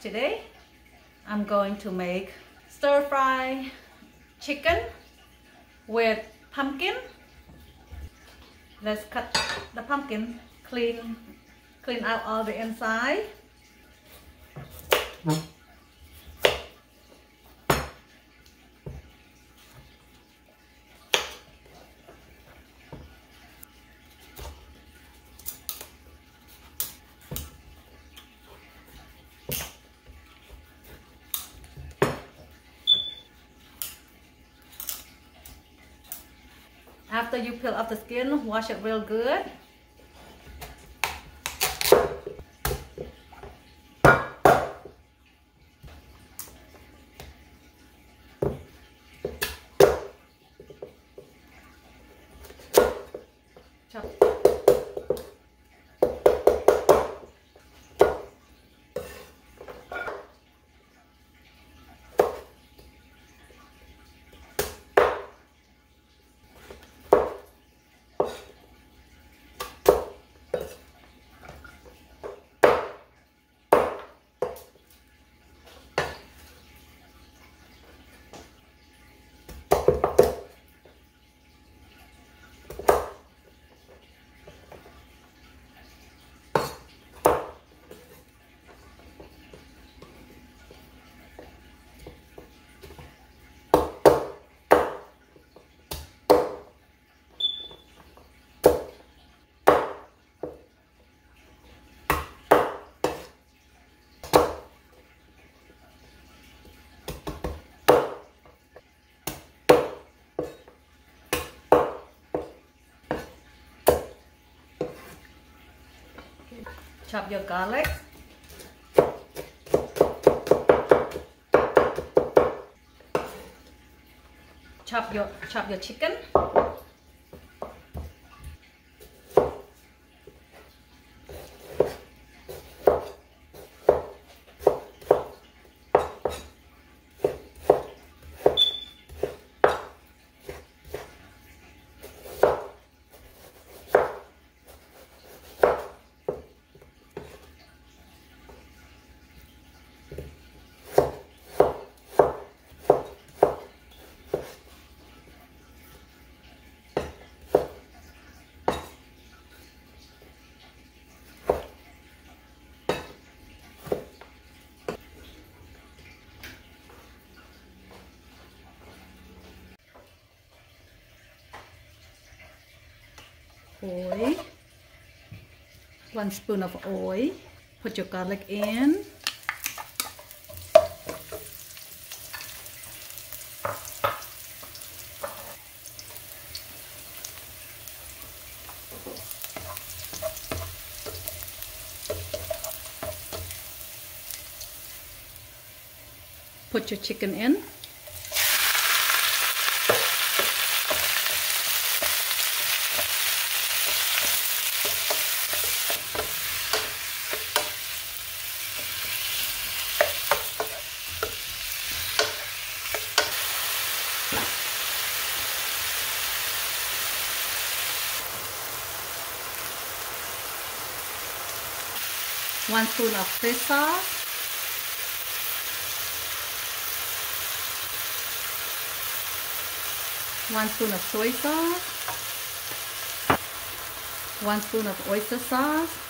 Today I'm going to make stir fry chicken with pumpkin. Let's cut the pumpkin, clean, clean out all the inside. Mm. After you peel off the skin, wash it real good. Chop chop your garlic. Chop your chop your chicken oil one spoon of oil put your garlic in. Put your chicken in. One spoon of fish sauce, one spoon of soy sauce, one spoon of oyster sauce,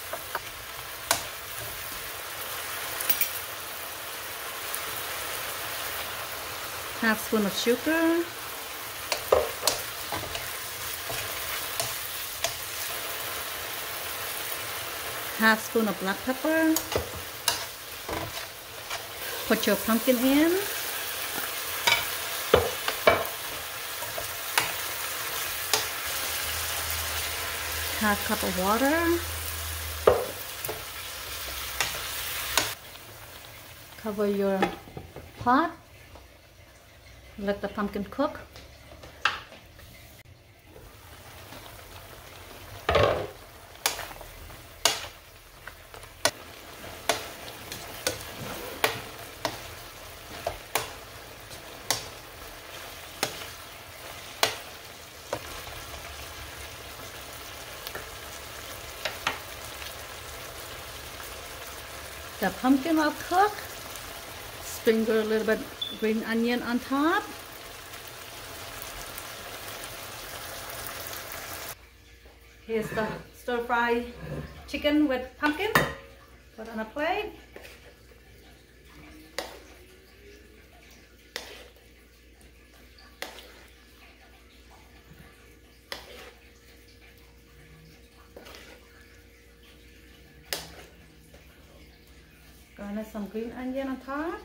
half spoon of sugar, half spoon of black pepper. Put your pumpkin in. Half cup of water. Cover your pot let the pumpkin cook. The pumpkin will cook. Sprinkle a little bit green onion on top. Here's the stir fry chicken with pumpkin. Put on a plate. Garnish some green onion on top.